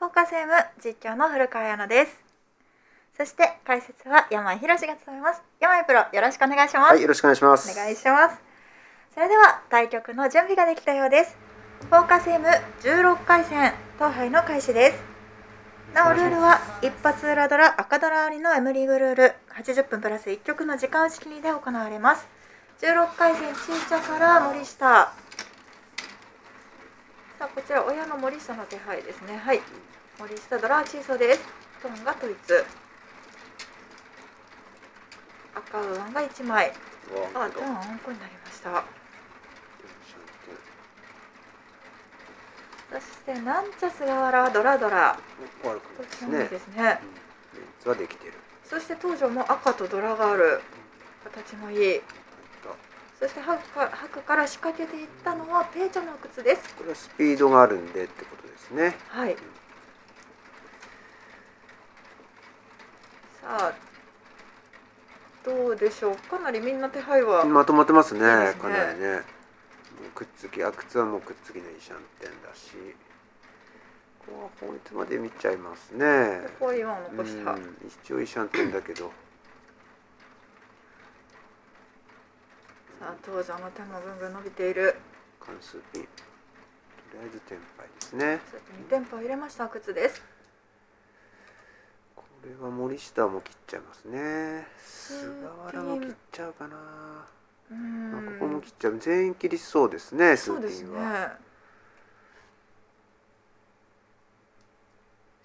フォーカス M 実況の古川彩乃です。そして解説は山井宏が務めます。山井プロよろしくお願いします、はい、よろしくお願いします。お願いします。それでは対局の準備ができたようです。フォーカス M16 回戦東杯の開始です。なおルールは一発裏ドラ赤ドラありの M リーグルール。80分プラス1局の時間打ち切りで行われます。16回戦チーチャから森下。さあこちら親の森下の手配ですね。はい森下ドラーチーソーです。トンが統一赤ウワンが1枚。あ、ドンあんこになりました。そしてナンチャスガワラドラドラ。ですね。ですね。うはできてる。そして東条も赤とドラがある。形もいい。そして白か白から仕掛けていったのはペイチャの靴です。これはスピードがあるんでってことですね。はいさあどうでしょう？かなりみんな手配はまとまってますね。ねかなりね。もうくっつき、あ、靴はもうくっつきのいいシャンテンだし。ここは本一まで見ちゃいますね。ここは岩を残したうん一応いいシャンテンだけど。さあ東条の手もぐんぐん伸びている関数ピン。とりあえずテンパイですね。そして2店舗入れました靴ですこれは森下も切っちゃいますね。菅原も切っちゃうかな。うまあ、んここも切っちゃう。全員切りそうですねスーそうですね。ピンは、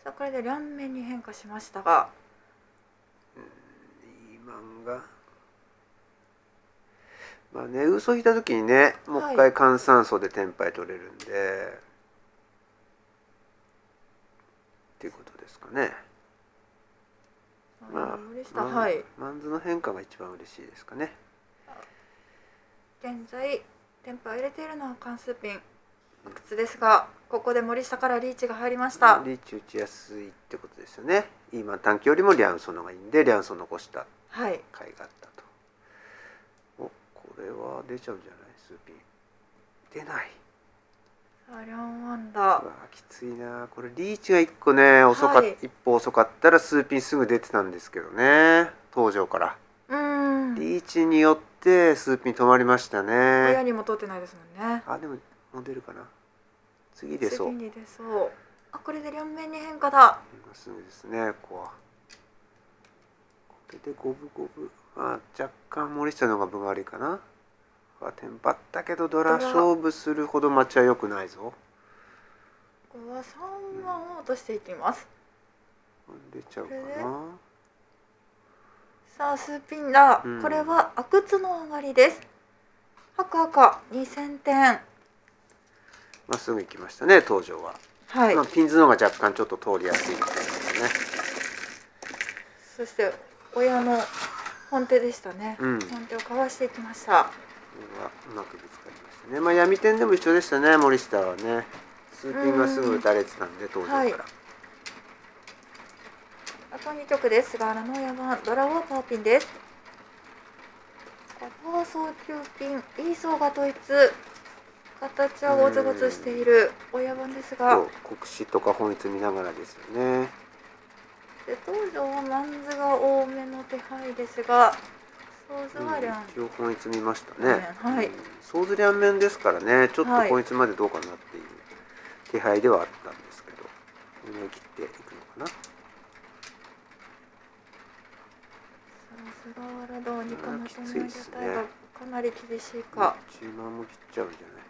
さあこれで両面に変化しましたが。いい漫画。まあね嘘引いた時にねもう一はい。回換算素でテンパイ取れるんで、っていうことですかねまあはい。マンズの変化が一番嬉しいですかね。現在店舗を入れているのは関数ピン靴ですがここで森下からリーチが入りました。リーチ打ちやすいってことですよね。今短期よりもリャンソの方がいいんでリャンソ残したはい。甲斐があったと。おこれは出ちゃうんじゃない？スーピン。出ないさあ4アンダうわきついな。これリーチが1個ね遅かっ、はい。一歩遅かったらスーピンすぐ出てたんですけどね。登場から。ーうーん。リーチによってスーピン止まりました親ねにも通ってないですもんね。あでももう出るかな。次出そう。次に出そう。あこれで両面に変化だ。今すぐですねここは。これで五分五分。まあ若干森下の方が分が悪いかなあテンパったけどドラ勝負するほど待ちは良くないぞ。ここは3番を落としていきます。出ちゃうかな。さあスーピンだ、うん。これは阿久津の上がりです。赤赤2000点まっすぐ行きましたね登場は、はい、まあ、ピンズの方が若干ちょっと通りやすいみたいですね。そして親の本手でしたね、うん。本手をかわしていきました。これはうまくぶつかりましたね。まあ闇点でも一緒でしたね森下はね。スーピンがすぐ打たれてたん。で登場から、はい。あと2曲です。が、ラノヤ版ドラゴンパーピンです。パワー送球ピン、イーソーが統一。形はゴツゴツしている親番ですが。国士とか本一見ながらですよね。で東条はマンズが多めの手配ですが、ソーズはリャン。一応本一見ましたね、はいうんソーズ両面ですからねちょっとはい本一までどうかなっていう手配ではあったんですけど思い切っていくのかなさすがはラどうにかまとめたいがかなり厳しいか。10万も切っちゃうんじゃない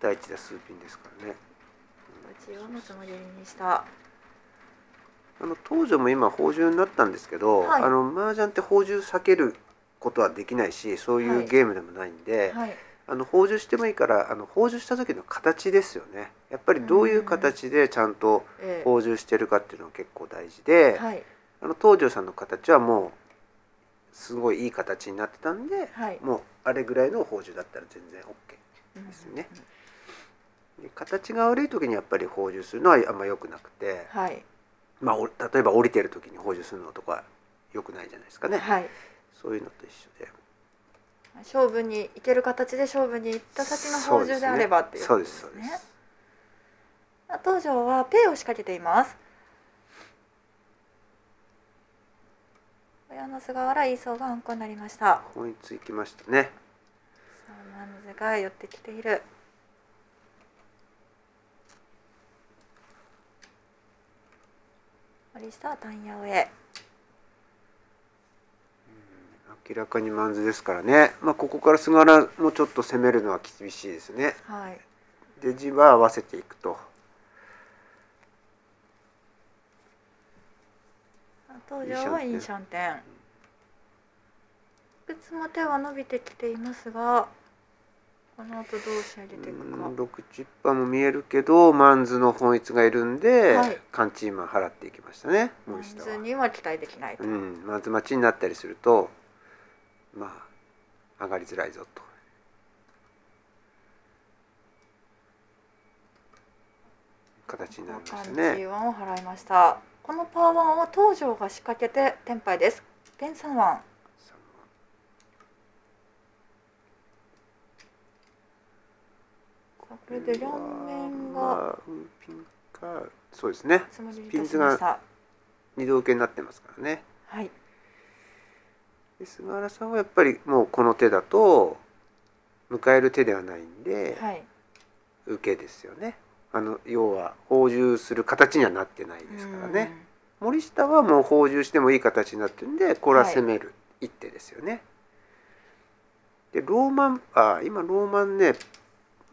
第一打数ピンですからねうちはのつもりにした。あの東条も今宝珠になったんですけど、はいあの麻雀って宝珠避けることはできないしそういはいうゲームでもないんで、はい。あの宝珠してもいいからあの宝珠した時の形ですよねやっぱりどういう形でちゃんとえ宝珠してるかっていうのが結構大事で。あの東條さんの形はもうすごいいい形になってたんで、はい。もうあれぐらいの宝珠だったら全然 OK ですね。で形が悪い時にやっぱり宝珠するのはあんま良くなくて、はい。まあ、お例えば降りてる時に宝珠するのとか良くないじゃないですかね、はい。そういうのと一緒で。勝負に行ける形で勝負に行った先の宝珠であればっていうそうですことそうです。東條はペイを仕掛けています。親の菅原いい層があんこになりました。追いつきましたね。さあマンズが寄ってきている森下は単ヤへ明らかにマンズですからね、まあ、ここから菅原もちょっと攻めるのは厳しいですね。はい。で地は合わせていくと。東條はインシャンテン。いくつも手は伸びてきていますがこの後どう仕上げていくかうん6チッパーも見えるけどマンズの本一がいるんで、はいカンチーマン払っていきましたねマン。ズには期待できないと、うん、マンズ待ちになったりするとまあ上がりづらいぞと。形になりまパンチしたね。ワンを払いましたこのパーワンを東條が仕掛けてテンパイですペンサンワンさあこれで両面がピンかそうですね。つもりいたしました。二度受けになってますからね。はい。で菅原さんはやっぱりもうこの手だと迎える手ではないんで、はい。受けですよね。あの要は放獣する形にはなってないですからね。森下はもう放獣してもいい形になってるんでこれは攻める一手ですよね、でローマンあ今ローマンね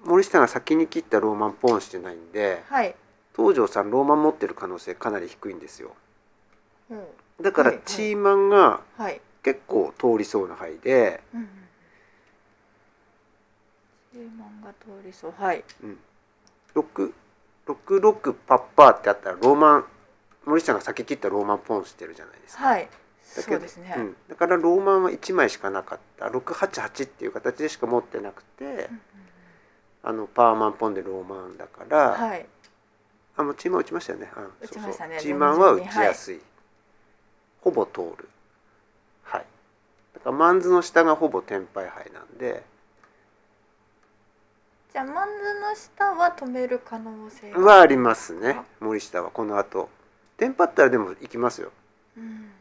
森下が先に切ったローマンポンしてないんでうんはい。東條さんローマン持ってる可能性かなり低いんですよ。うん。だからチーマンがはい。結構通りそうな範囲で、うんうん。チーマンが通りそう。はい。うん、6 6六パッパーってあったらローマン森下が先切ったローマンポンしてるじゃないですか。はい。だけどそうですね、うん、だからローマンは1枚しかなかった。688っていう形でしか持ってなくて、うんうんあのパーマンポンでローマンだから、うんはい。あもうチーマン打ちましたよね。うん打ちましたね。そうそう。チーマンは打ちやすい、ほぼ通る。はい。だからマンズの下がほぼテンパイ杯なんで。じゃあマンズの下は止める可能性が。はありますね。森下はこの後。テンパったらでも行きますよ。うん。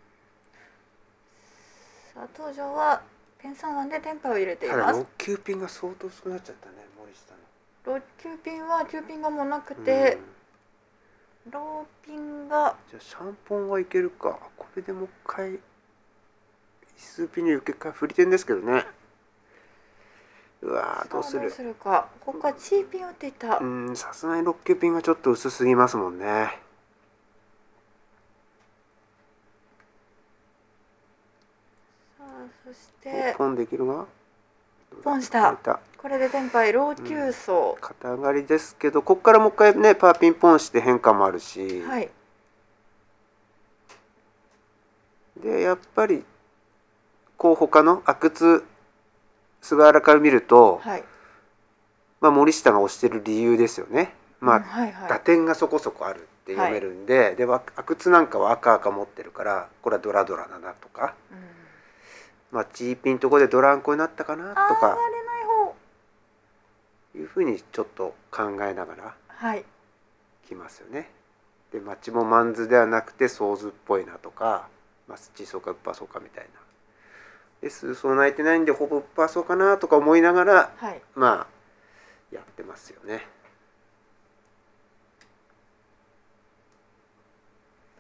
さあ東条はペンサンワンでテンパを入れていただます6球ピンが相当薄くなっちゃったね森下の。6球ピンは9ピンがもうなくて、ローピンがじゃあシャンポンはいけるか。これでもう一回数ピンに受け替え振り点ですけどね。うわーどうする？どうするか。ここはチーピンを打っていた、うんさすがに6球ピンがちょっと薄すぎますもんね。さあそしてポンできるがどうだポンした。入った。これでテンパイロー球層、肩上がりですけどここからもう一回ねパーピンポンして変化もあるし、はい。でやっぱりこう他の阿久津菅原から見ると、はい。まあ、森下が推してる理由ですよね。まあ、うんはいはい。打点がそこそこあるって読めるんで、でわ阿久津なんかは赤赤持ってるからこれはドラドラだなとか、うんまあ、チーピンとこでドランコになったかなとかれない方いうふうにちょっと考えながらはい来ますよね。でマッチもマンズではなくてソーズっぽいなとか、まあ、スチーソーかウッパーソーかみたいな。で数層泣いてないんでほぼウッパーソーかなとか思いながらはいまあやってますよね。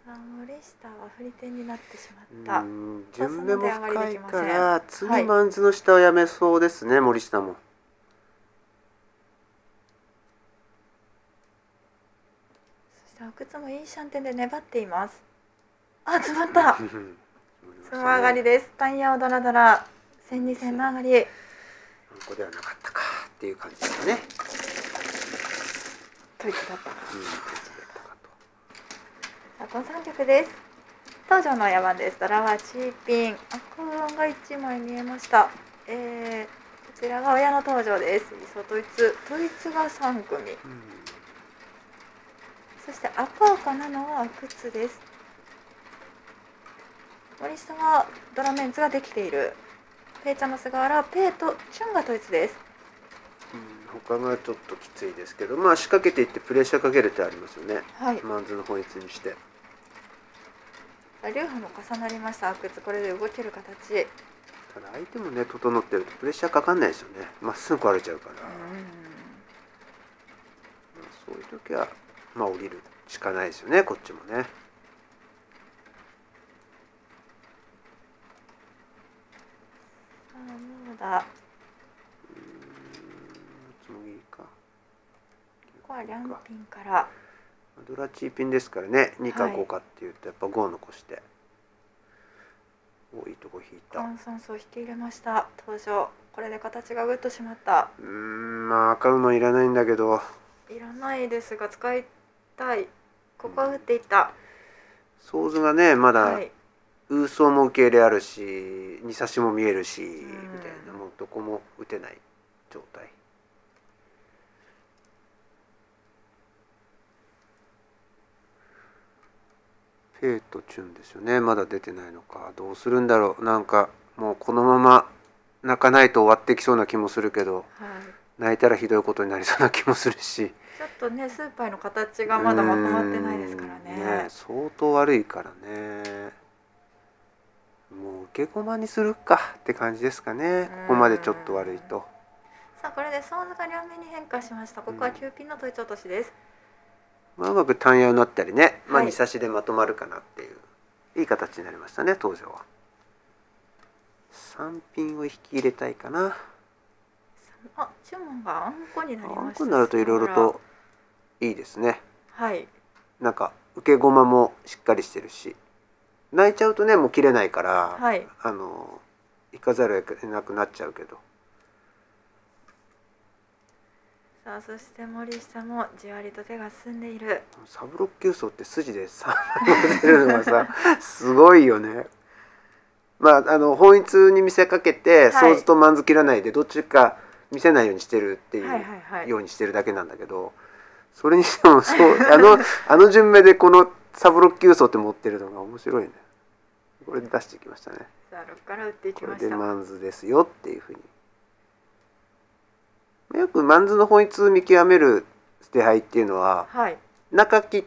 あ森下は振り点になってしまうった、順目も深いから次はいマンズの下はやめそうですね、森下も。そして阿久津もいいシャンテンで粘っています。あ詰まった。つま上がりです。タイヤをドラドラ。千二千の上がり。ここではなかったかっていう感じですかね。トリックだったうん。あと三曲です。東条の野蛮です。ドラはチーピン。赤ワンが一枚見えました。えー、こちらが親の登場です。理想統一統一が三組。うん。そして赤赤なのは阿久津です。森下はドラメンツができている。ペイちゃんの菅原ペイとチュンが統一です。うん。他がちょっときついですけどまあ仕掛けていってプレッシャーかけるってありますよね。はい。マンズの本一にして流派も重なりました。阿久津これで動ける形。ただ相手もね整ってるとプレッシャーかかんないですよね。まっすぐ壊れちゃうから、そういう時はまあ降りるしかないですよねこっちもね。さあどうだつもぎか。ここはリャンピンからドラチーピンですからね2かはい。5かっていうとやっぱ5残して、おいいとこ引いた。コンソンスを引き入れました。登場。これで形がグッとしまった。うーんまあ赤馬いらないんだけど。いらないですが使いたい。ここは打っていった、想像がねまだ、はい。ウーソーも受け入れあるし二差しも見えるし、ん。みたいなもうどこも打てない状態ペイとチュンですよね。まだ出てないのか。どうするんだろう。なんかもうこのまま泣かないと終わってきそうな気もするけどはい。泣いたらひどいことになりそうな気もするし。ちょっとねスーパーの形がまだまとまってないですからね。うん。相当悪いからね。もう受け駒にするかって感じですかね。ここまでちょっと悪いと。さあこれでソーズが両面に変化しました。ここは9ピンの統一落としです、まあうまく単野になったりね、まあ、はい2差しでまとまるかなっていういい形になりましたね登場は。3ピンを引き入れたいかな。あ注文があんこになりあんました。こになるといろいろといいですね。はい。なんか受け駒もしっかりしてるし。泣いちゃうとねもう切れないから、はい。あの行かざるを得なくなっちゃうけどさあそして森下もじわりと手が進んでいるサブロック球層って筋で3枚持てるのがさすごいよね。まああの本一に見せかけて、はいソーズとマンズ切らないでどっちか見せないようにしてるっていう、ようにしてるだけなんだけどそれにしてもそうあの あの順目でこのサブロック球層って持ってるのが面白いね。これで出してきましたね。さあ6から打っていきこれましたでマンズですよっていうふうに。よくマンズの本一見極める捨て牌っていうのははい。中切っ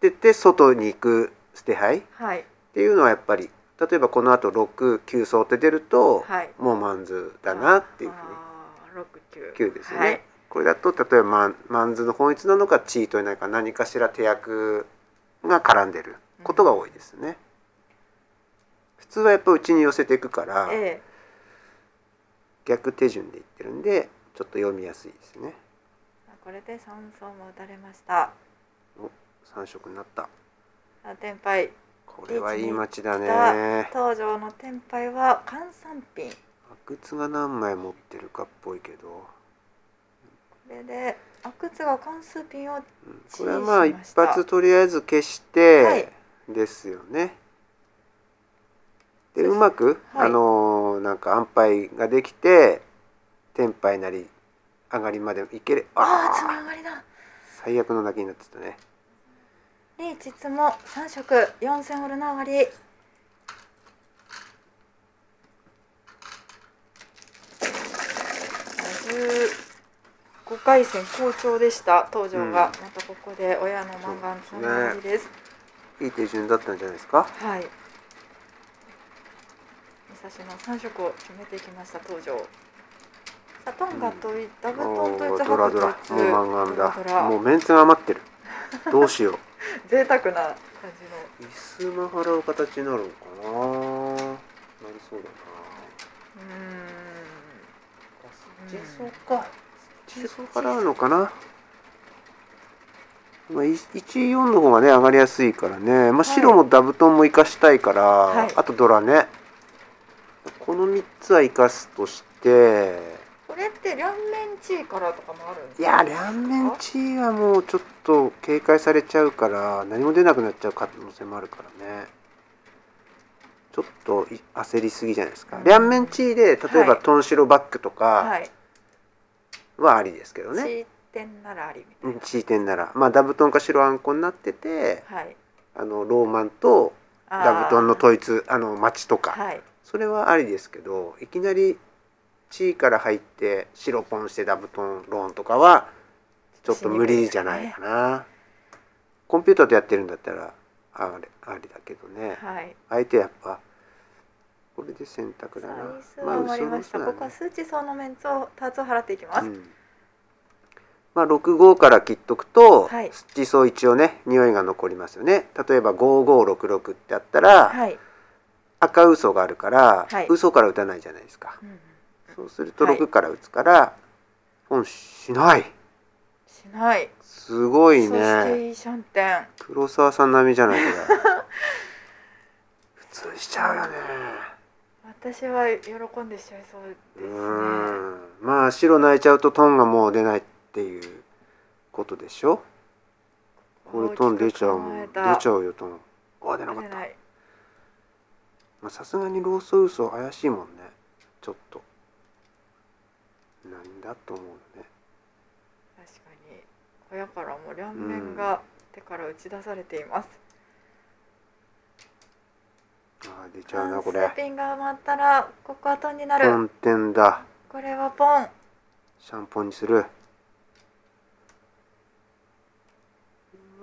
てて外に行く捨て牌っはい。ていうのはやっぱり例えばこのあと69層って出ると、はい。もうマンズだなっていうふうに。9ですよね、はい。これだと例えばマンマンズの本一なのかチートになるか何かしら手役が絡んでることが多いですね、普通はやっぱ内に寄せていくから、ええ。逆手順でいってるんでちょっと読みやすいですね。これで3層も打たれました。お3色になった。さあテンパイこれはいい待ちだだね。登場のテンパイは換算ピンこ阿久津が何枚持ってるかっぽいけど。れで阿久津が関数ピンをうんこれはまあ一発とりあえず消して、はい。ですよね。でうまく、はい。あのーなんか安牌ができて天牌なり上がりまでいけれああ積みあ上がりだ。ー最悪の泣きになってたね。リーチツも3色4戦オルの上がり。15回戦好調でした。登場が、うん。またここで親のマンガンつながりです。いい手順だったんじゃないですか？はい。武蔵の3色を決めてきました登場。さあトンガといダブトンおといつードラドラもう漫画だ。もうメンツが余ってる。どうしよう。贅沢な感じの椅子が払う形になるのかな。なりそうだな。うーん地層か。地層からあるのかな。まあ、い14の方がね上がりやすいからね、まあ、い白もダブトンも生かしたいから、はいあとドラねこの3つは生かすとしてこれって両面地位からとかもあるんですいかや両面地位はもうちょっと警戒されちゃうから何も出なくなっちゃう可能性もあるからね。ちょっとい焦りすぎじゃないですか、うん。両面地位で例えばはい。トンシロバックとかはい。はありですけどね、C 点ならありみたいうん、地位点なら。まあダブトンか白あんこになっててなはい。あのローマンとダブトンの統一あの町とか、はい。それはありですけどいきなり地位から入って白ポンしてダブトンローンとかはちょっと無理じゃないかな、コンピューターとやってるんだったらあれありだけどね、はい。相手やっぱこれで選択だな。さあ終わりここは数値層のメンツをターツを払っていきます、うん。まあ、6五から切っとくと、はい。スッチソ一応ね匂いが残りますよね。例えば5566ってあったら、はい、赤嘘があるから、はい。嘘から打たないじゃないですか、うんうんそうするとはい。6から打つから、ポンしない。しない。すごいそしてね黒沢さん並みじゃない 普通しちゃうよね。私は喜んでしちゃいそううですね。まあ白泣いちゃうとトンがもう出ないっていうことでしょ？これトン出ちゃうもん。出ちゃうよトン。あ出なかった。まあさすがにローソウソ怪しいもんね。ちょっとなんだと思うよね。確かに。小屋からも両面が手から打ち出されています、あー出ちゃうな関これ。数ピンが余ったらここはトンになる。ポンテンだ。これはポン。シャンポンにする。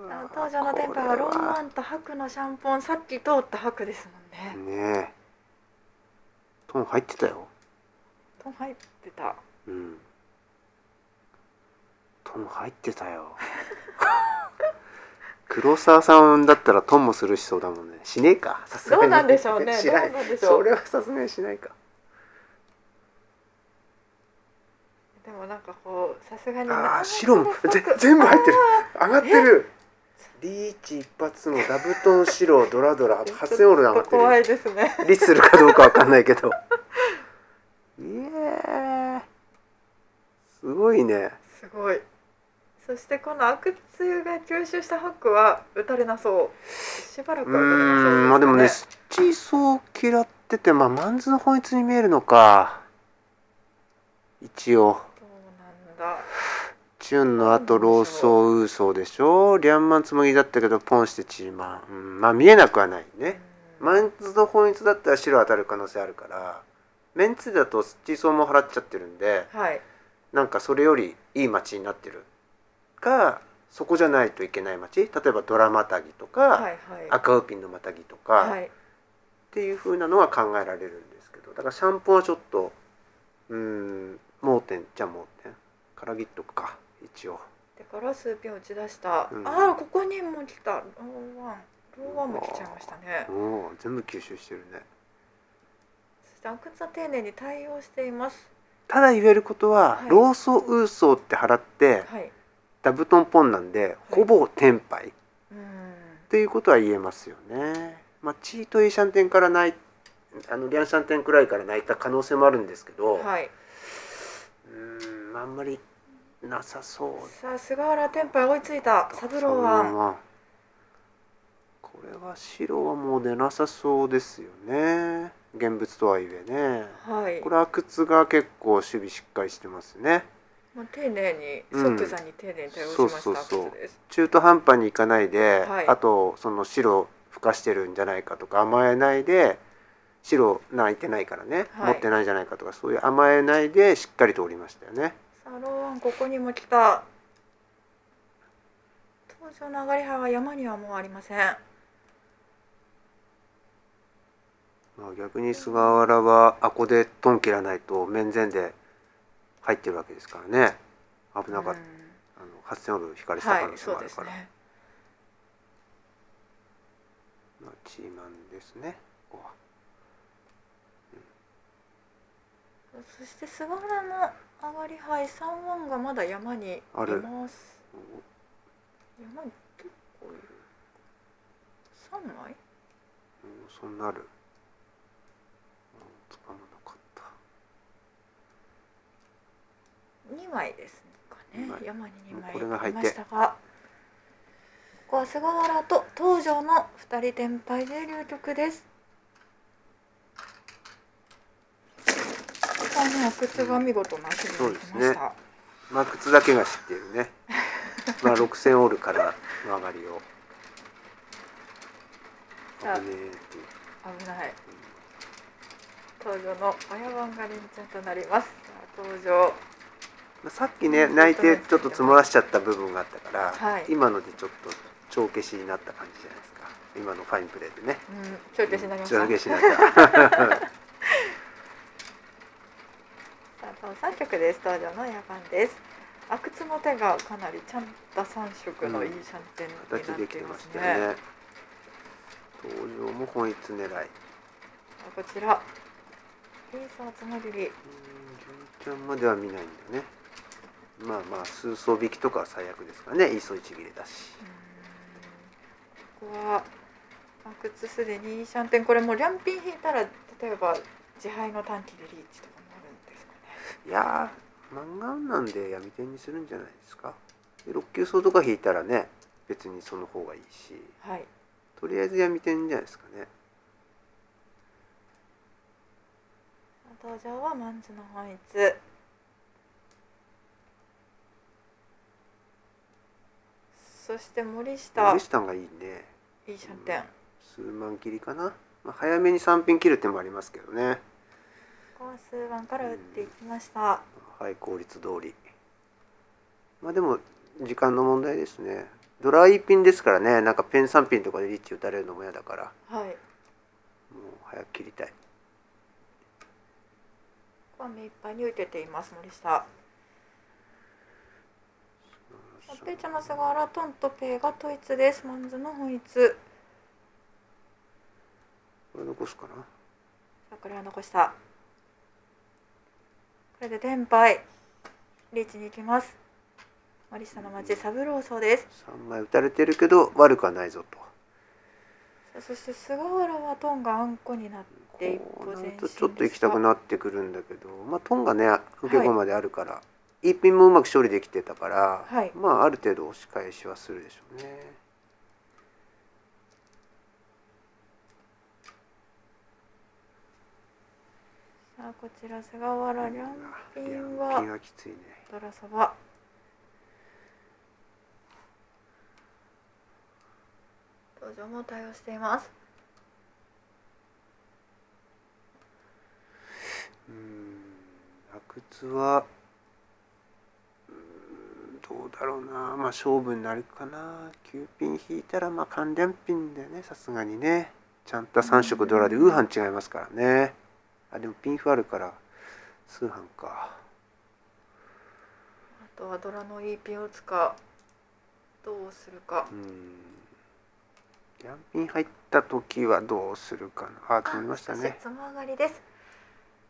あ登場のテンパは。ローマンと白のシャンポンさっき通った白ですもんね。ねえ。トン入ってたよ。トン入ってたうん。トン入ってたよ。黒沢さんだったらトンもするしそうだもんね。しねえか。さすがに。どうなんでしょうね。しない。どうなんでしょそうれはさすがにしないか。でもなんかこうさすがにああな白もぜ白全部入ってる。上がってる。リーチ一発のダブトン白ドラドラ8000オール上がってる。怖いですね。リスするかどうかわかんないけど。いえすごいね。すごい。そしてこの阿久津が吸収したハックは打たれなそう。しばらうくは打たれなそうですーんまあでもねスチーソー嫌っててまあマンズの本質に見えるのか。一応。どうなんだ。チュンの後ローソーウーソーでしょ。リャンマンつむぎだったけどポンしてチーマン、うん、まあ見えなくはないね。うん。マンズの本質だったら白当たる可能性あるから。メンツだとスチーソーも払っちゃってるんで。はいなんかそれよりいい街になってる。かそこじゃないといけない街。例えばドラマタギとか、はいはい。赤ウピンのまたぎとか、はい。っていう風なのは考えられるんですけどだからシャンポンはちょっとうーん盲点じゃ盲点。からぎっとくか一応。でから数ピン打ち出した、うん。ああここにも来た。ローワン。ローワンも来ちゃいましたね。おお全部吸収してるね。そして阿久津は丁寧に対応していますただ言えることは、はい。ローソウーソーって払ってはい。ダブトンポンなんで、ほぼテンパイっうんていうことは言えますよね。まあチートイシャンテンから泣いあのリャンシャンテンくらいから泣いた可能性もあるんですけど、はい、うーんあんまりなさそう。さあ菅原テンパイ追いついた。サブロは。これは白はもう出なさそうですよね現物とはいえね。はい。これは靴が結構守備しっかりしてますね。まあ、丁寧にうん即座に丁寧に対応しました、そうそうそう。中途半端にいかないで、はい。あとその白ふかしてるんじゃないかとか甘えないで白泣いてないからね、はい。持ってないんじゃないかとかそういう甘えないでしっかり通りましたよね。さあロンここにも来た。登場の上がり幅は山にはもうありませんまあ、逆に菅原はあこでトン切らないと面前で入ってるわけですからね。危なかった、うん。あの8000オール引かれてたはい可能性もあるから、ねまあ、チーマンですね。ここは。そして菅原の上がり牌三ワンがまだ山にいます。山に結構いる。三枚？うんそんなあるうんつかまなかった二枚ですかね。山に二枚これが入って。いましたがここは菅原と東條の二人転敗で両局です。ここはね阿久津が見事な手になりまそうですね。した、まあ靴だけが知っているね。まあ6000オールからの上がりを。危ね危ない。登場の親番が連チャンとなります。登場。まあさっきね泣いてちょっと積もらしちゃった部分があったから、はい今のでちょっと帳消しになった感じじゃないですか今のファインプレーでねうん、帳消しになりました。帳消しになった 三曲です。登場の野番です。阿久津の手がかなりちゃんと三色のいいシャンテンになっていまますね。よね登場も本一狙いこちら。ピーサーつまりり。ちゃんまでは見ないんだよねまあまあ数層引きとかは最悪ですからね磯一切れだしここは阿久津すでにシャンテンこれもう両品引いたら例えば自敗の短期でリーチとかになるんですかね。いやー漫画なんで闇点にするんじゃないですかで6級層とか引いたらね別にその方がいいしはい。とりあえず闇点じゃないですかね登場はマンズの本一。そして森下。森下がいいね。いいシャンテン。数万切りかな、まあ、早めに3品切る手もありますけどね。ここは数番から打っていきました。はい効率通り。まあでも時間の問題ですね。ドライピンですからね。なんかペン3ピンとかでリッチ打たれるのも嫌だから。はい。もう早く切りたい。ここは目いっぱいに打てています森下。ペイちゃんの菅原トンとペイが統一です。マンズの本一。これ残すかな？さあこれは残した。これで天杯リーチに行きます。森下の町三郎荘です。3枚打たれてるけど悪くはないぞとそして菅原はトンがあんこになって一こうな歩前進ちょっと行きたくっなってくるんだけどまあトンがね受け子まであるから、い、いピンもうまく処理できてたから、はい。まあある程度押し返しはするでしょうね。さあこちら菅原両ピンいやはピンはきついね。ドラサバ登場も対応しています。うん阿久津はうんどうだろうな。まあ勝負になるかな。9ピン引いたらまあ関連ピンでねさすがにね。ちゃんと3色ドラでウーハン違いますからね。あでもピンフあるから数ハンか。あとはドラのいいピンを打つかどうするか。うん。ヤンピン入った時はどうするかな。あ止めましたね。つま上がりです。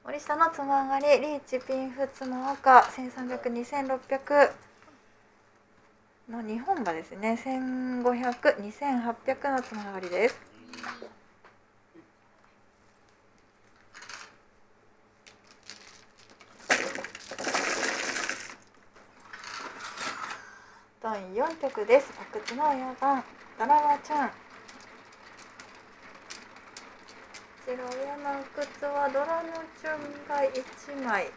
森下のつま上がりリーチピンフつま赤13002600の2本馬ですね15002800のつま上がりです。第4曲です。阿久津の4番ドラマちゃん。こちら親の靴はドラの順が1枚。で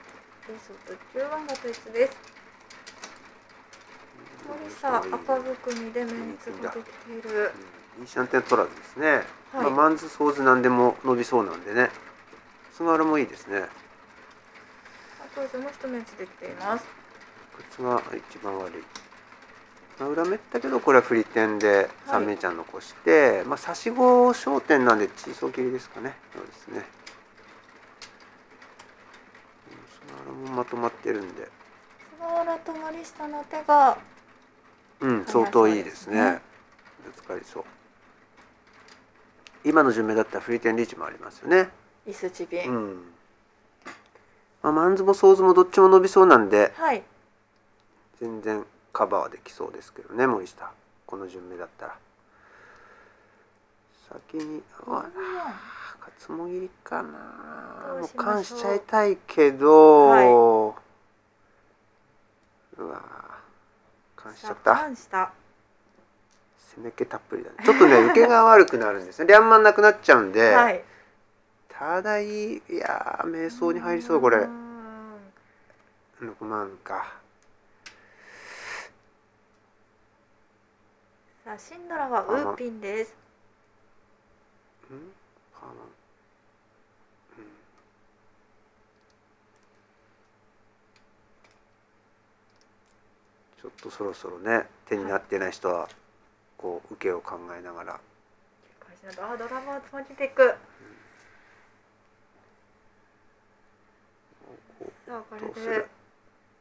すと9番が統一です。森下赤含みでメンツができている。うんいいシャンテン取らずですね、はい。まあ、マンズソーズなんでも伸びそうなんでね。菅原もいいですね。当時も一メンツできています。靴が一番悪い、まあ、裏めったけどこれは振り点ではい。三面ちゃん残して、まあ差し子焦点なんで小さ切りですかね。そうですね。うん菅原もまとまってるんで。菅原と森下の手がうん相当いいですね。ぶつかりそう。今の順目だったら振り点リーチもありますよね。イスチビン、うん。まあ、マンズもソーズもどっちも伸びそうなんではい。全然カバーはできそうですけどね森下。この順目だったら。先にああつもぎりかな。もうしましょう。缶しちゃいたいけど、はい。うわ缶しちゃった。関した。たっぷりだね。ちょっとね受けが悪くなるんですね。両マンなくなっちゃうんで、はい。ただいいいやー瞑想に入りそうこれ。うーん6万か。さあシンドラはウーピンです。ん？パーマン、ちょっとそろそろね手になってない人はこう受けを考えながら。あドラマをつまげていくうどうすれでる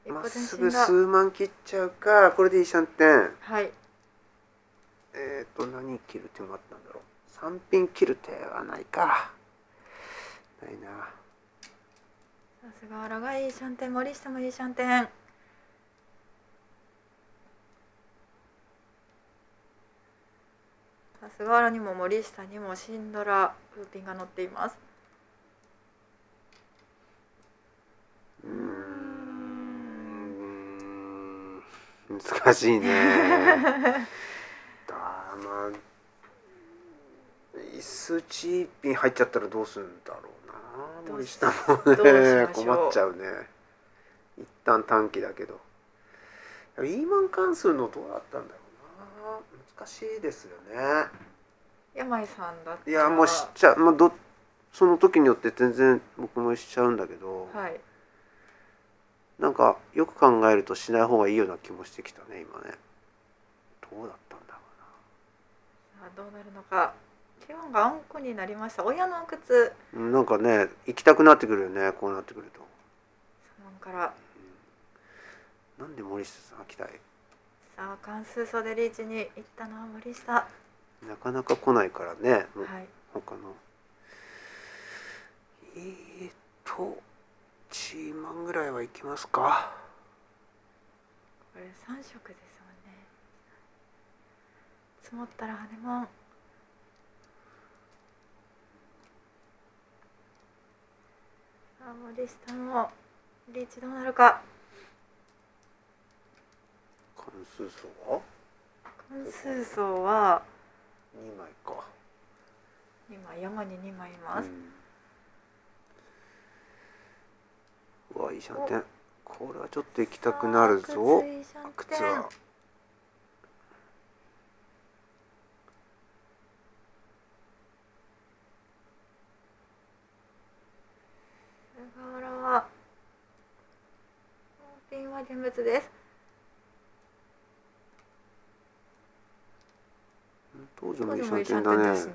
一歩まっすぐ数万切っちゃうかこれでいいシャンテンはい。えっ、ー、と何切る手もあったんだろう？3品切る手はないか。ないな。さすが原がいいシャンテン森下もいいシャンテンさすが原にも森下にもシンドラウーピンが乗っています。うーん難しいね。だまあ椅子チーピン入っちゃったらどうするんだろうな。森下もね困っちゃうね。一旦短期だけど。イーマン関数のどうだったんだろうな難しいですよね。山井さんだったいやもうしちゃう、まあ、どその時によって全然僕もしちゃうんだけど、はい。なんかよく考えるとしない方がいいような気もしてきたね今ね。どうだったんだろさあどうなるのか。気温があんこになりました。親の靴。うなうんなんかね行きたくなってくるよねこうなってくると。サモンから。なんで森下さん来たい？さあ関数袖リーチに行ったのは森下。はなかなか来ないからねもうい。他の。えーとチーマンぐらいはいきますか。これ三色ですもんね。積もったら羽も。んさあ森下もリーチどうなるか関数層は？関数層は2枚か。今山に2枚います、うん、うわいいシャンテンこれはちょっと行きたくなるぞ。靴は。菅原はピンは現物です当時もいいシもいいシャャンテンだね。ンテンですね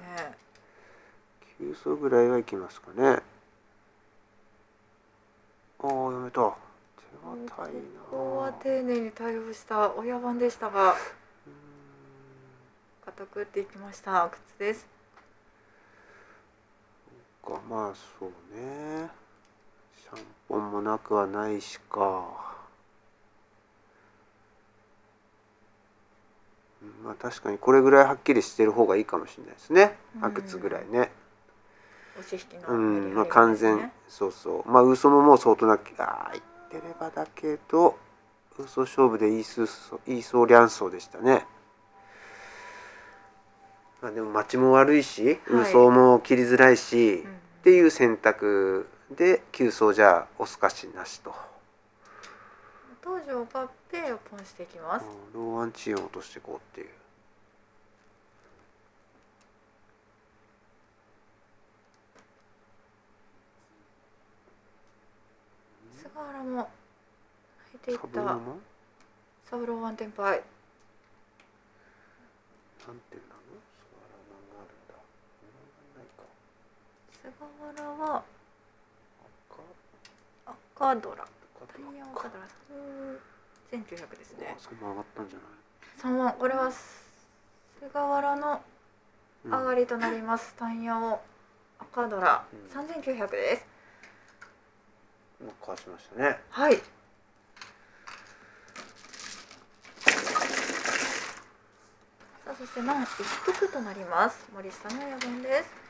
9層ぐらいはいきますかね。ああやめた。手堅いな。ここは丁寧に対応した親番でしたが固く打っていきました。靴です。かまあそうね。シャンポンもなくはないしかうんまあ確かにこれぐらいはっきりしてる方がいいかもしれないですね。うん。阿久津ぐらいね。うん。まあ完全そうそう。まあ嘘ももう相当なああ言ってればだけど嘘勝負でいい数いいそう両走でしたね。まあでも待ちも悪いし、はい。嘘も切りづらいし、うん。っていう選択で急走じゃ押すかしなしと東条がペイをポンしていきます。ローワンチを落としていこうっていう。菅原も入っていった。サブローワンテンパイ。何点なのスワラマンがあるんだ。ないか。菅原は赤？赤ドラ赤タイヤ赤ドラ1900ですね。そんな上がったんじゃない？3万これは菅原のうん。上がりとなります、タイヤを赤ドラ。うん。3900です。もうかわしましたね。はい。さあそして難一服となります。森下の野分です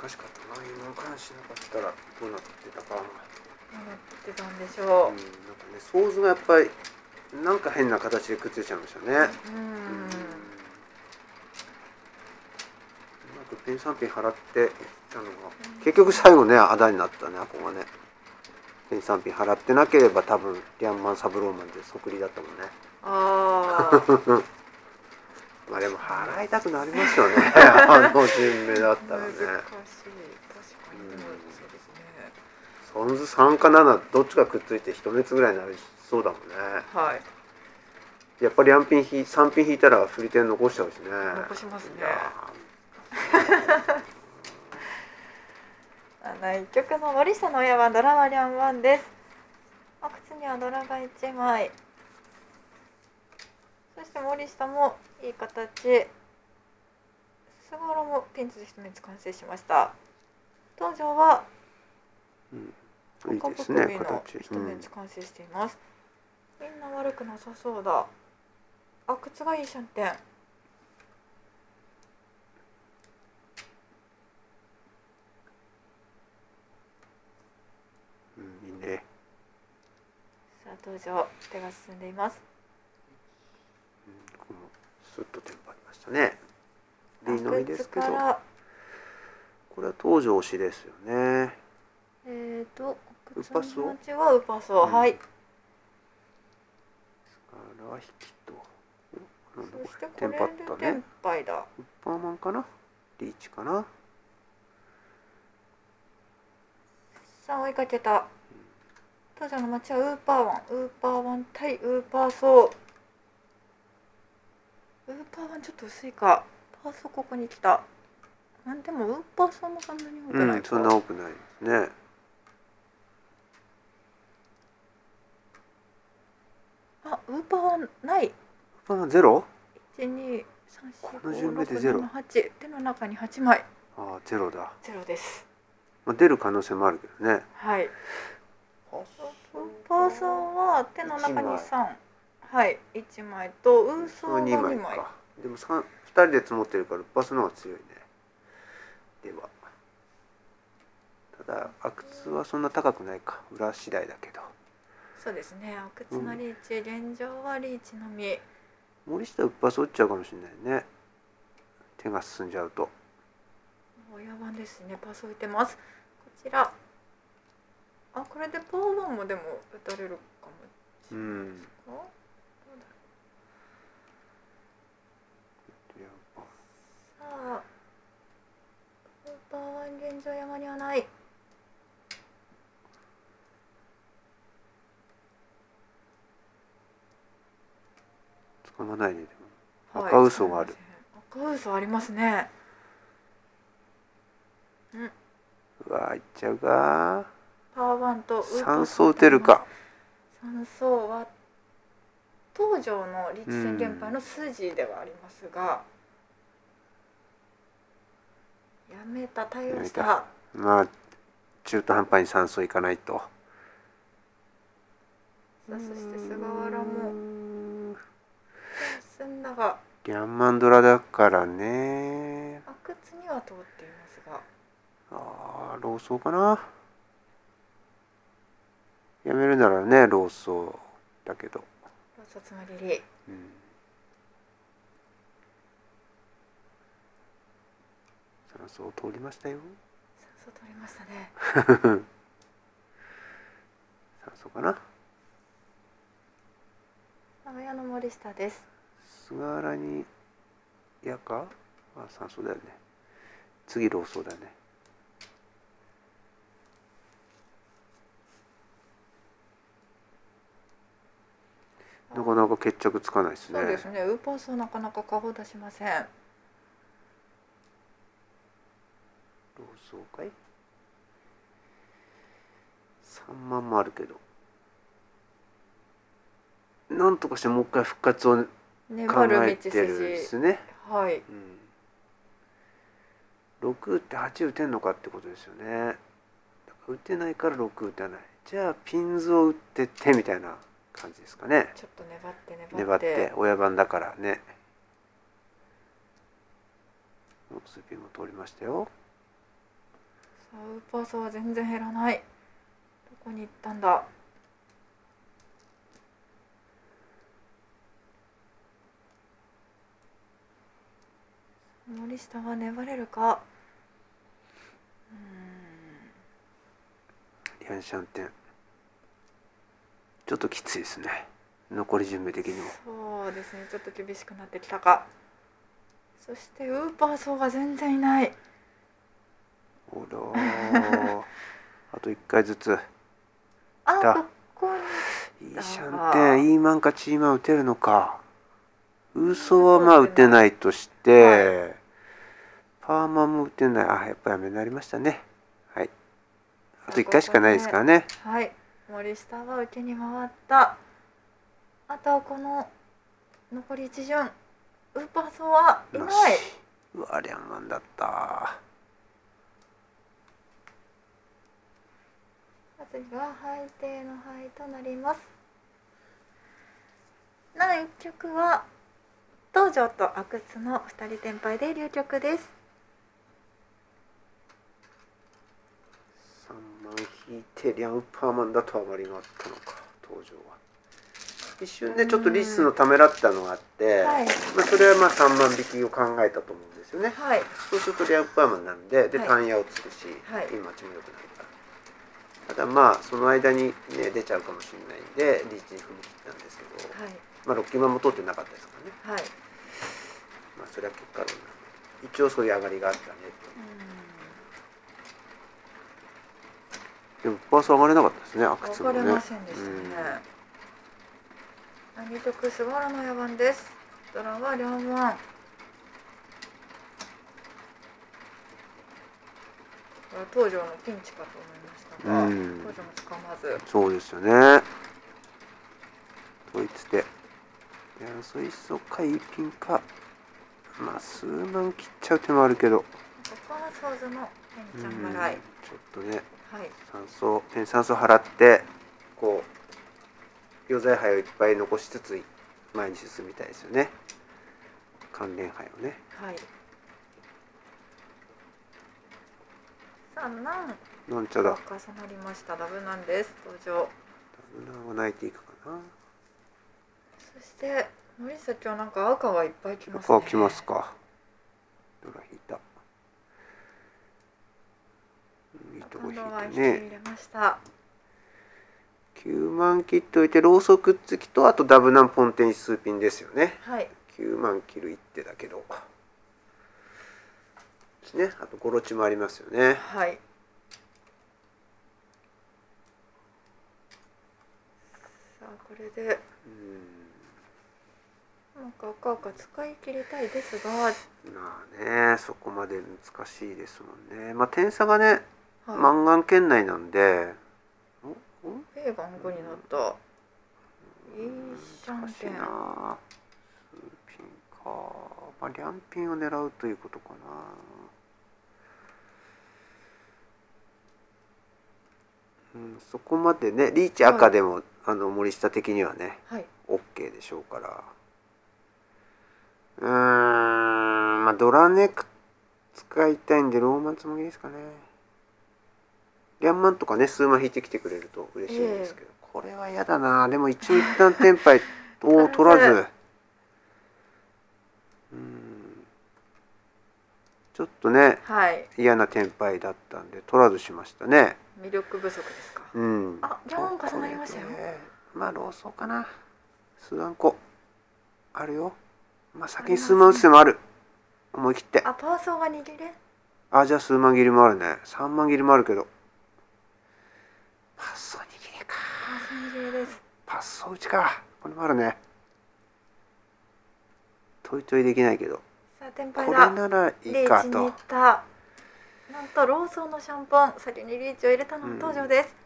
難しかったな今関しなかったらどうなってたかどうな。ってたんでしうんょなんかね想像がやっぱりなんか変な形でくっついちゃいましたね。うううん。うまくペン3品払っていったのが結局最後ねあだになったねあここがね。ペン3品払ってなければ多分リャンマンサブローマンで即利だったもんね。ああ まあでも払いたくなりますよね。あの順目だったらね。難しい。確かに。でもそうですねソンズ3か7どっちがくっついて一滅ぐらいになりそうだもんね。はい。やっぱり4ピン引3ピン引いたら振り点残しちゃうしね。残しますね。いや第1 曲の森下の親はドラはリャンワンです。あ靴にはドラが1枚そして森下もいい形。菅原もピンチで一目完成しました。東條はーいいですの形、一うん面完成しています、みんな悪くなさそうだ。あ靴がいいシャンテン。うん、いいね。さあ東條手が進んでいますスッとテンポありましたね。のみですけど。これは東条推しですよね。えーとウパはウパソ、うん。はい。あら引きと。これテンパったテンねパイだ。ウッパーマンかな？リーチかな？さあ追いかけた。東條の町はウーパーワン。ウーパーワン対ウーパーソーウーパーワンちょっと薄いか。パーソーここに来た。なんでもウーパーソーもそんなに多くうないか、んそんな多くないですね。あウーパーワンない。ウッパーマンゼロ？一二三四この順五目でゼロ。六七八手の中に八枚。ああゼロだ、ゼロです。まあ、出る可能性もあるけどね。はい。ウーパーソーは手の中に三はい一枚とウーソーが2 2枚。枚かでも 2, 人で積もってるからウッパースの方が強いね。では。ただ阿久津はそんな高くないか。裏次第だけど。そうですね。阿久津のリーチ、現状はリーチのみ。森下ウッパース落ちちゃうかもしれないね。手が進んじゃうと。親番ですね。パス置いてます。こちら。あこれでパーワンもでも打たれるかも。うんどうださあウー。パーワン現状山にはない。使わないねでも。はい赤嘘がある。赤嘘ありますね。うわーいっちゃうか。パワーワンと三層打てるか。三層は東条の立戦連敗の筋ではありますが、やめた対応した。やまあ中途半端に三層いかないと。さあそして菅原も。進んだが。ギャンマンドラだからね。阿久津には通っていますが。あーローソーかな。やめるならねローソーだけど、ローソつまりりうん、三層通りましたよ。三層通りましたね。三層かな。長屋の森下です。菅原に矢かあ三層だよね。次ローソーだね。なかなか決着つかないですね。そうですね。ウーパーソーなかなか顔出しませんローソーかい3万もあるけど。なんとかしてもう一回復活を考えてるんで筋すね、はい。うん、6打って8打てんのかってことですよね。打てないから6打たない。じゃあピンズを打ってってみたいな感じですかね。ちょっと粘って粘って。粘って親番だからね。おスピンも通りましたよウーパーソーは全然減らない。どこに行ったんだ？森下は粘れるか？うリアンシャンテンちょっときついですね。残り準備的にも。そうですね。ちょっと厳しくなってきたか。そしてウーパーソーが全然いないおらーあと1回ずつ。あだここに。いいシャンテン。イーマンかチーマン打てるのか。嘘はまあ打てないとして、パーマンも打てない。あやっぱやめになりましたね。はい。あと1回しかないですからね。はい。森下は受けに回った。あとはこの残り一巡。ウーパーソンはいない。うわリャンマンだった次は配定の牌となります。なお一曲は東條と阿久津の二人転敗で流曲です。3万引いてリャンパーマンだとあまりがあったのか登場は。一瞬ねちょっとリスのためらったのがあって、はい。まあ、それはまあ3万引きを考えたと思うんですよねはいそうするとリャンパーマンなんでではい単野をつくし、はい今ちも良くなるからただまあその間にね出ちゃうかもしれないんでリーチに踏み切ったんですけど、はい。まあ6球マンも通ってなかったですからね。はい。まあそれは結果論なんで。一応そういう上がりがあったねとでもパース上がれなかったですね阿久津もね。分かれませんでしたね。二曲菅原の野番です。ドラは両ワン東條のピンチかと思いましたが、うん東條もつかまず。そうですよね。統一でいやそういっそかいいピンか。まあ数万切っちゃう手もあるけど。ここはソーズのペンちゃんうん払い、ちょっとねはい。酸素ペ酸素払ってこう溶剤杯をいっぱい残しつつ前に進みたいですよね。関連杯をね。はいさんなん。ちゃだが重なりました。ダブなんです。登場。ダブナーを泣いていくかな。そして森下今日なんか赤がいっぱい来ますね。赤来ますか。ドラ引いた。いいとこ引引いてね。き入れました。9万切っておいてローソクっつきとあとダブナンポンテン数ピンですよね。はい。9万切る一手だけどですね。あとゴロチもありますよね。はい。さあこれで。うん。なんか赤々使い切りたいですが、まあねそこまで難しいですもんね。まあ点差がねはい、満願圏内なんで。ペー番号になった。いいシャンテン。な。数ピンか。まあ両ピンを狙うということかなうんそこまでねリーチ赤でも、あの森下的にはねはい。OK でしょうから。うーんまあドラネク使いたいんでローマンつもぎですかね。リャンマンとかね数万引いてきてくれると嬉しいんですけど、これは嫌だな。でも一応一旦テンパイを 取らず。うん。ちょっとねはい。嫌なテンパイだったんで取らずしましたね魅力不足ですか？うん。あ両方重なりましたよ。まあローソかな。数万個あるよ。まあ先に数万打つ手もある。思い切って。あパーソーが握れ？あじゃあ数万切りもあるね。3万切りもあるけど。パッソ握りか。パーソー握れです。パッソ打ちか。これもあるね。トイトイできないけど。さあ天これならいリいかとなんとローソンのシャンポン先にリーチを入れたのは登場です、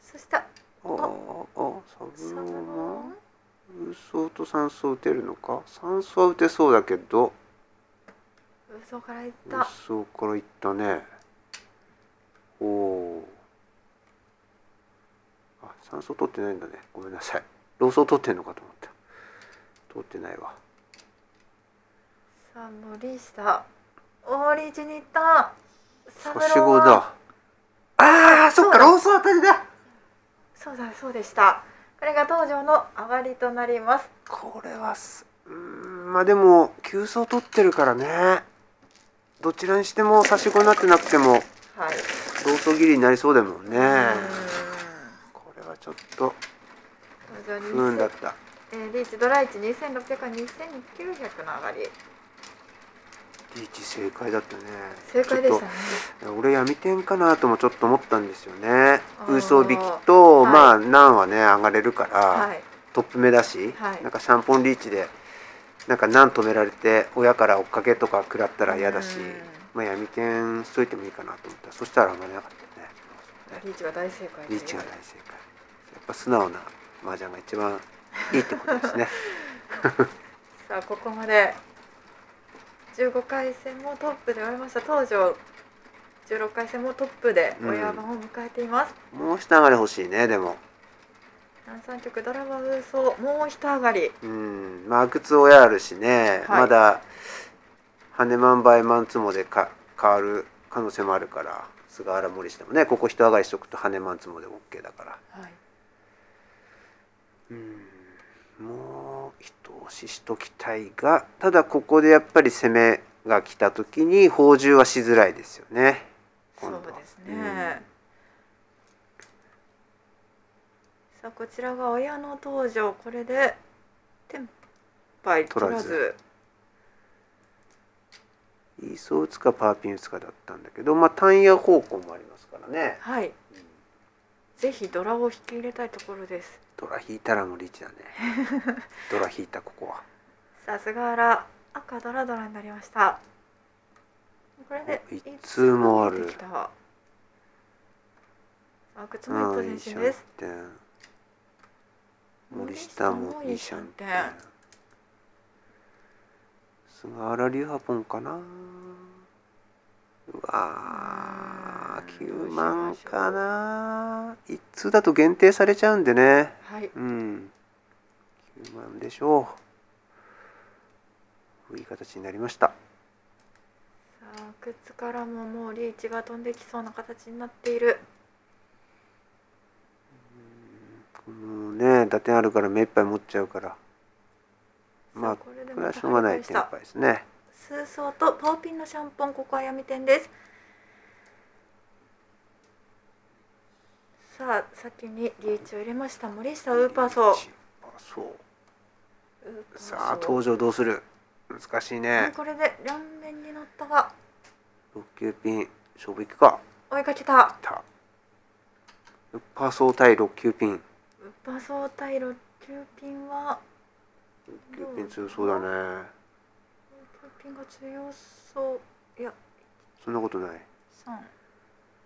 そしておおおササブブローロも嘘と酸素打てるのか？酸素は打てそうだけど。ン嘘からいった。嘘からいったね。おおあ酸素取ってないんだね。ごめんなさい。ローソン取ってんのかと思った。取ってないわ。さあ森下大リーチに行った。サブロ星ーは5だあーそっかローソン当たりだ。そうだそうでした。これが登場の上がりとなります。これはすうーんまあでも急走取ってるからね。どちらにしても差し子になってなくてもはい。ローソン切りになりそうだもんね。これはちょっと不運だっ2000た。えーリーチドライチ2600は2900の上がりリーチ正解だったね。正解でしたね。俺闇点かなともちょっと思ったんですよね。嘘引きと、はい。まあ難はね上がれるから、はい。トップ目だし、はい。なんかシャンポンリーチでなんか難止められて親から追っかけとか食らったら嫌だしうん。まあ闇点しといてもいいかなと思った。らそしたら上がれなかったね。リーチが大正解リーチが大正解。やっぱ素直な麻雀が一番いいってことですね。さあここまで15回戦もトップで終えました。東條16回戦もトップで親番を迎えています、もう下上がり欲しいねでも。南三局ドラマ風奏もう一上がり。うん。まあ阿久津親あるしね、はい。まだハネマンバイマンツモでか変わる可能性もあるから菅原森下もね。ここ人上がりしとくとハネマンツモで OK だから。はい。うんもう一押ししときたいがただここでやっぱり攻めが来た時に放縦はしづらいですよね。そうですね、さあこちらが親の登場。これでテンパイ取らず。イーソー打つかパーピン打つかだったんだけどまあ単野方向もありますからね、はい。うんぜひドラを引き入れたいところですドラ引いたらもうリーチだね。ドラ引いたここは。さあ菅原赤ドラドラになりました。これでお一通もある。あ靴も一歩前進です。森下もいいシャンテン。菅原流ハポンかな。うわー9万かな。一通だと限定されちゃうんでね。はい。うん。9万でしょう。いい形になりました。さあ靴からももうリーチが飛んできそうな形になっている。このね打点あるから目いっぱい持っちゃうから。まあさこれはしょうがない張り返した。テンパイですね。数層とパーピンのシャンポンここは闇点ですさあ先にリーチを入れました。森下ウーパーソー。さあ登場どうする？難しいね。これで両面になったが。6球ピン勝負いくか。追いかけた。た。ウッパーソー対6球ピン。ウーパーソー対6球ピンは6球ピン強そうだね。6球ピンが強そう。いやそんなことない。3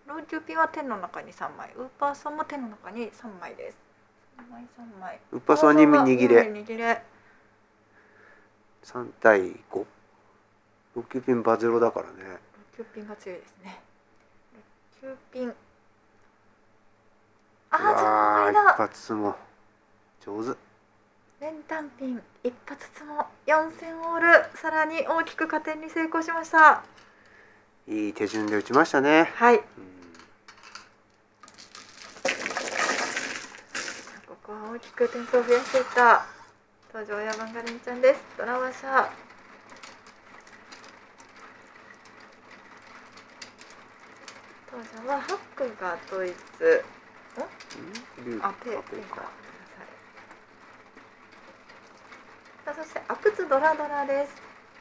ローキューピンは手の中に3枚。ウーパーソンも手の中に3枚です。3枚3枚。ウッパーソーは2枚握れ。2枚握れ。3対56球ピンバゼロだからね。ローキューピンが強いですね。ローキューピン。あうわー一ー3枚だ。発も上手。連単ピン。一発つも4戦オール。さらに大きく加点に成功しました。いい手順で打ちましたね。はい。うんここは大きく点数を増やしていった。登場親番がレンちゃんです。ドラワシャー。登場はハックがドイツ。うん？あペペあペかか。さあそして阿久津ドラドラです。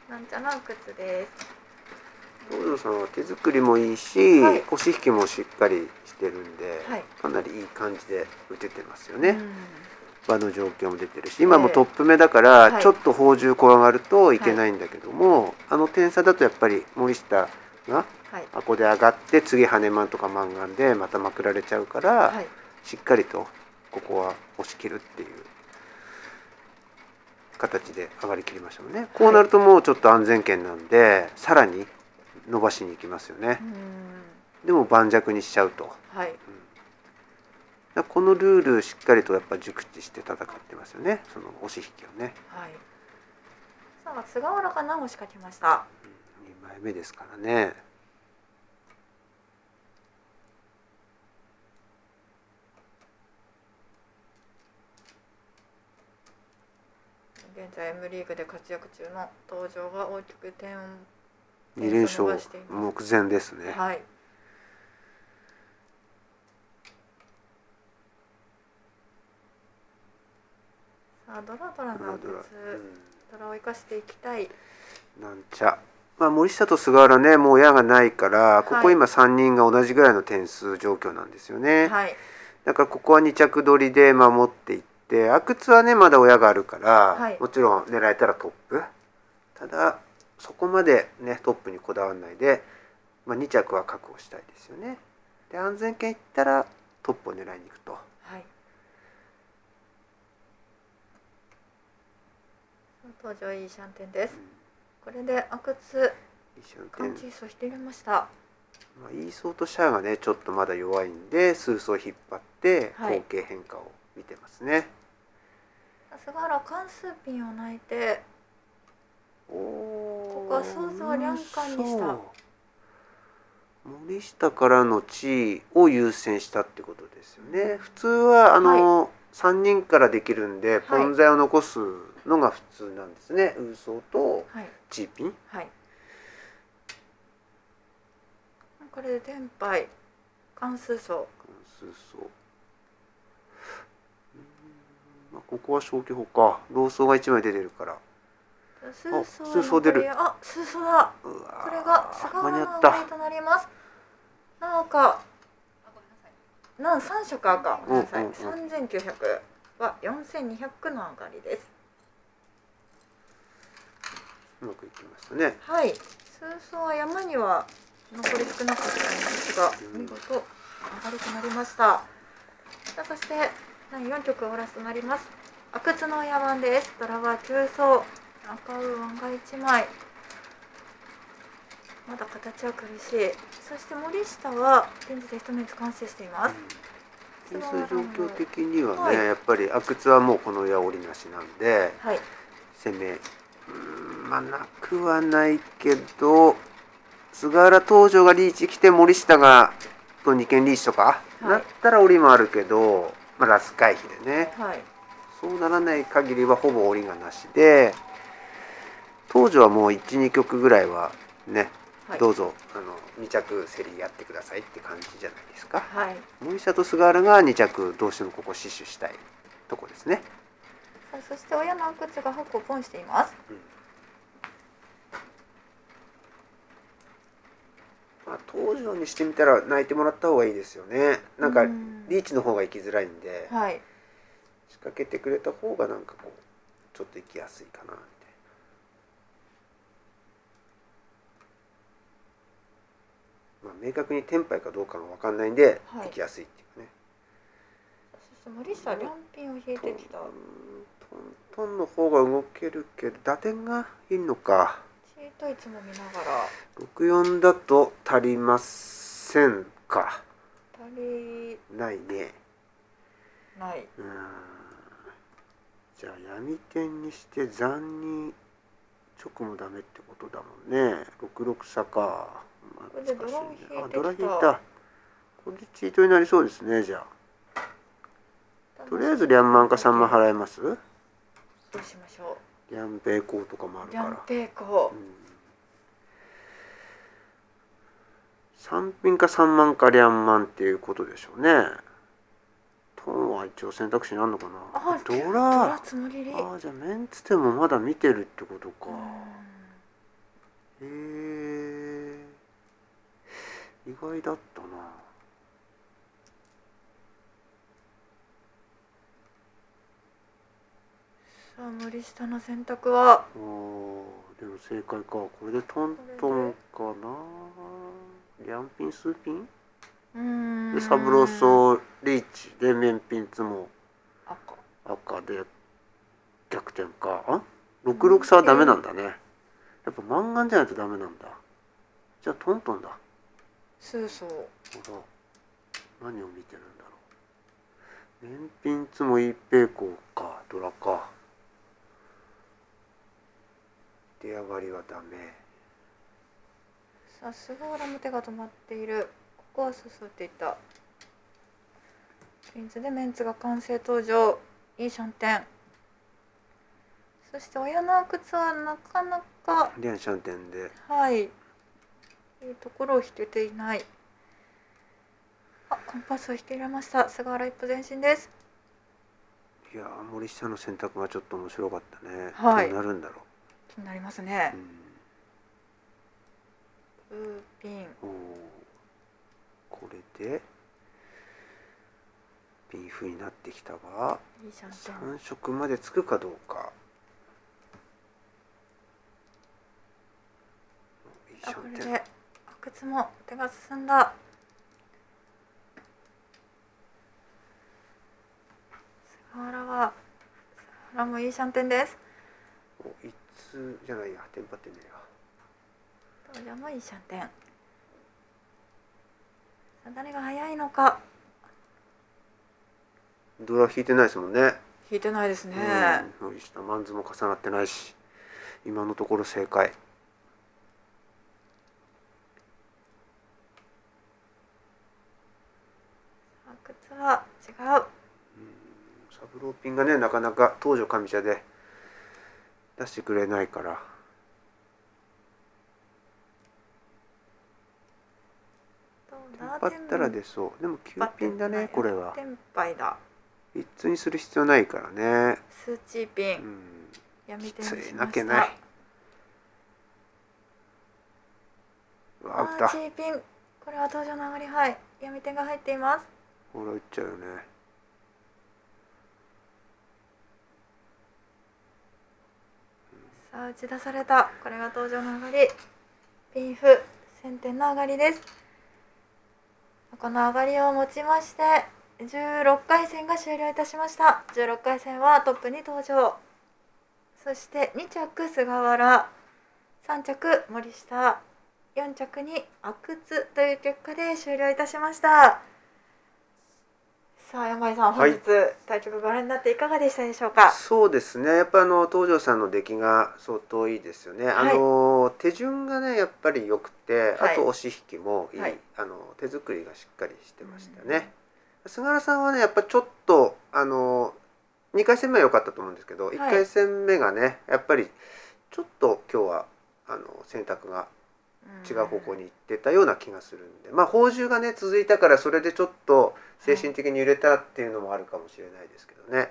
なんちゃな阿久津です東條さんは手作りもいいし、はい。腰引きもしっかりしてるんで、はい。かなりいい感じで打ててますよね、うん。場の状況も出てるし今もトップ目だから、はい。ちょっと砲銃転がるといけないんだけども、あの点差だとやっぱり森下がはい。あこで上がって次羽マンとかマンガンでまたまくられちゃうから、はい。しっかりとここは押し切るっていう形で上がりきりましたもんね。こうなるともうちょっと安全圏なんでさらに伸ばしに行きますよね。うん。でも盤石にしちゃうと、はい。うん。このルールしっかりとやっぱ熟知して戦ってますよね。その押し引きをね、はい。さあ菅原が何を仕掛けました。うん、2枚目ですからね。現在 M リーグで活躍中の登場が大きく点を2連勝目前ですね、はい。さあドラドラドラドラ。のグッズドラを生かしていきたい。うんなんちゃ。まあ、森下と菅原ねもう親がないからこはい。こ今3人が同じぐらいの点数状況なんですよね、はい。だからここは2着取りで守っていって阿久津はねまだ親があるから、はい。もちろん狙えたらトップ。ただそこまでねトップにこだわらないで、まあ、2着は確保したいですよね。で安全圏いったらトップを狙いに行くと。はい。登場いいシャンテンですこれで阿久津一緒に感知走して入れました。まあ、イーソーとシャアがねちょっとまだ弱いんで数層引っ張ってはい。後継変化を見てますね、菅原関数ピンを泣いてここは想像を両冠にした。森下からの地位を優先したってことですよね。普通はあの、3人からできるんでポン材を残すのが普通なんですね、ウーソーとはい。チーピン。はい。これでテンパイ関数走関数層。うん。まあ、ここは消去法か。老僧が1枚出てるから数走数走出る。あ数走だ。これが菅原の上となります。なんかなん三色赤。ごめんなさい、三千九百は四千二百の上がりです。うまくいきましたね。はい。数走は山には残り少なかったんですがうん。見事明るくなりました。さあそして第4局終わらせとなります。阿久津の野番です。ドラは9走赤ウーワンが1枚。まだ形は苦しい。そして森下は現時で一目完成しています。点数状況的にはね、はい。やっぱり阿久津はもうこの矢折りなしなんではい。攻めうーんまあなくはないけど菅原東條がリーチ来て森下がと2件リーチとか、はい。なったら折りもあるけど、まあ、ラス回避でね。はい。そうならない限りはほぼ折りがなしで東條はもう12曲ぐらいはね、はい。どうぞあの2着競りやってくださいって感じじゃないですか。はい。森下と菅原が2着どうしてもここ死守したいとこですね。さあそして親の阿久津が8個ポンしています。まあ、東條にしてみたら泣いてもらった方がいいですよね。なんかうん。リーチの方が行きづらいんで。はい。仕掛けてくれた方がなんかこうちょっと行きやすいかなみたいな。まあ、明確にテンパイかどうかが分かんないんで、はい。行きやすいっていうかね。森下は両ピンを引いてきた。トントンの方が動けるけど打点がいいのか。チートいつも見ながら。64だと足りませんか。足りないね。ない。うん。じゃあ闇点にして残に直もダメってことだもんね。66差か、まあこれでドあドラ引いた。これでチートになりそうですねじゃあ。とりあえずリャンマンか3万払えます？どうしましょリャンペイコーとかもあう。るから。ジャンペイコ3品か3万かリャンマンっていうことでしょうね。トンは一応選択肢にあるのかな。あドドラ。ああじゃあメンツでもまだ見てるってことか。うん。へえ意外だったな。さあ森下の選択は？おーでも正解か。これでトントンかな。リャンピン数ピン？うーん。でサブローソーリーチでメンピンツも赤。赤で逆転か。あ？66差はダメなんだね。やっぱマンガンじゃないとダメなんだ。じゃあトントンだスーソーほら何を見てるんだろう。年品つも一平行かドラか。出上がりはダメ。さあ菅原も手が止まっている。ここはすすっていった。ピンズでメンツが完成登場。いいシャンテン。そして親の阿久津はなかなか。リアンシャンテンで。はいいいところを引けていない。あコンパスを引き入れました。菅原一歩前進です。いやー森下の選択がちょっと面白かったね、はい。どうなるんだろ気になりますね。う、うん。ウーピン。これでビーフになってきたがいいシャンテン3色までつくかどうか。いいシャンテンれで阿久津も手が進んだ。菅原は菅原もいいシャンテンです。お一通じゃないやテンパってねえや当時もいいシャンテンさあ誰が早いのか。ドラ引いてないですもんね。引いてないですね、うん森下マンズも重なってないし今のところ正解阿久津は違う。サブローピンがねなかなか東条上茶で出してくれないから。テンだ？パったら出そう。でも9ピンだねこれは。テンパイだ。一通にする必要ないからね。スーチーピン、うん。闇きつい手にしまなけない。うわ打っあチーピン。これは登場の上がり。はい。闇手が入っていますほらっちゃうよね。さあ打ち出された。これが登場の上がり。ピンフ先点の上がりです。この上がりをもちまして16回戦が終了いたしました。16回戦はトップに登場。そして2着菅原。3着森下。4着に阿久津という結果で終了いたしました。さあ山井さんはい。本日、対局ご覧になっていかがでしたでしょうか？そうですね。やっぱあの東條さんの出来が相当いいですよね、はい。あの手順がねやっぱり良くて、はい。あと押し引きもいい、はい。あの手作りがしっかりしてましたね、菅原さんはねやっぱちょっとあの2回戦目は良かったと思うんですけど、1回戦目がねやっぱりちょっと今日はあの選択が違う方向に行ってたような気がするんで、まあ宝珠がね続いたからそれでちょっと精神的に揺れたっていうのもあるかもしれないですけどね、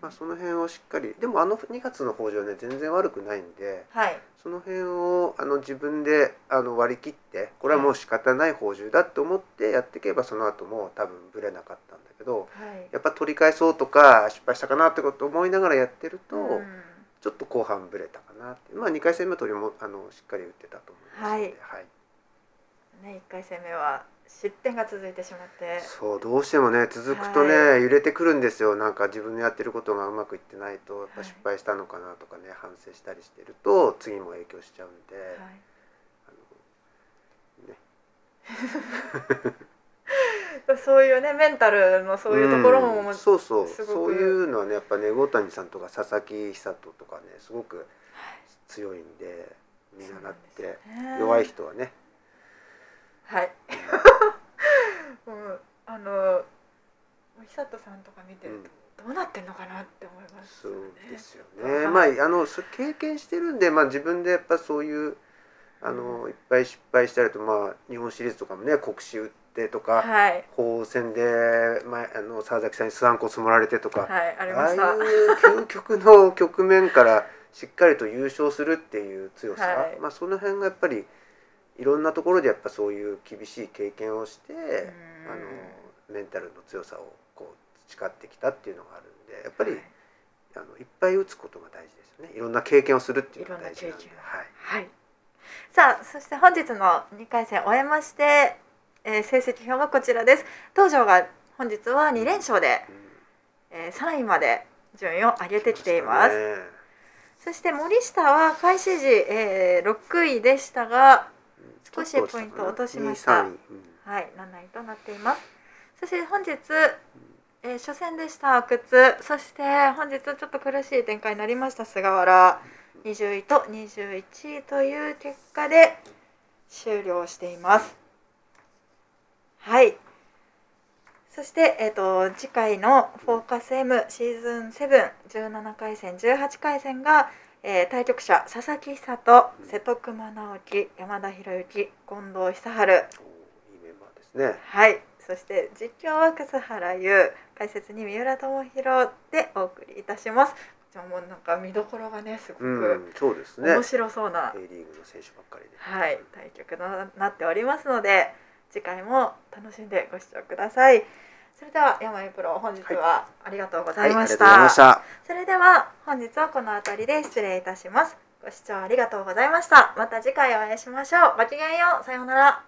まあ、その辺をしっかりでもあの2月の宝珠はね全然悪くないんではい。その辺をあの自分であの割り切ってこれはもう仕方ない宝珠だって思ってやっていけばその後も多分ブレなかったんだけどはい。やっぱ取り返そうとか失敗したかなってことを思いながらやってると、うん。ちょっと後半ブレたかなまあ2回戦目取りもあのしっかり打ってたと思いますので、はい。ね、1回戦目は失点が続いてしまって。そうどうしてもね続くとね、はい。揺れてくるんですよ。なんか自分のやってることがうまくいってないとやっぱ失敗したのかなとかね、反省したりしてると次も影響しちゃうんで、はい。あのね そういうねメンタルのそういうところも、うん。そうそう。そういうのはねやっぱね魚谷さんとか佐々木久人とかねすごく強いんで見習って、ね。弱い人はね。はい。うん。あの久人さんとか見てると、どうなってんのかなって思いますそうですよはいね。まあ。あのそ経験してるんで、まあ自分でやっぱそういうあの、うん。いっぱい失敗したりとまあ日本シリーズとかもね国士打ってとか、はい。法戦で前あの沢崎さんにスワンコ積もられてとか、はいありああいう究極の局面からしっかりと優勝するっていう強さ、はい。まあその辺がやっぱりいろんなところでやっぱそういう厳しい経験をして、うん。あのメンタルの強さをこう培ってきたっていうのがあるんでやっぱり、はい。あのいっぱい打つことが大事ですよね。いろんな経験をするっていうのが大事なんで。いはいはい。さあそして本日の2回戦終えまして、えー成績表がこちらです。東條が本日は2連勝で、うんえー3位まで順位を上げてきています、ね。そして森下は開始時、えー6位でしたがうん少しポイントを落としまし2た3位。うん。はい、7位となっています。そして本日、えー初戦でした阿久津、そして本日ちょっと苦しい展開になりました菅原、20位と21位という結果で終了しています。はい。そして、えー、と次回の「フォーカス M シーズン717回戦18回戦が、えー対局者佐々木久人瀬戸熊直樹山田博之近藤久春。いいメンバーですね。はい、そして実況は笠原優、解説に三浦智弘でお送りいたします。じゃあもうなんか見どころがねすごうくん、そうですね。面白そうな、A リーグの選手ばっかりで。はい、対局となっておりますので次回も楽しんでご視聴ください。それでは山井プロ本日はありがとうございました,、はい、ありがとうございました。それでは本日はこの辺りで失礼いたします。ご視聴ありがとうございました。また次回お会いしましょう。ごきげんよう。さようなら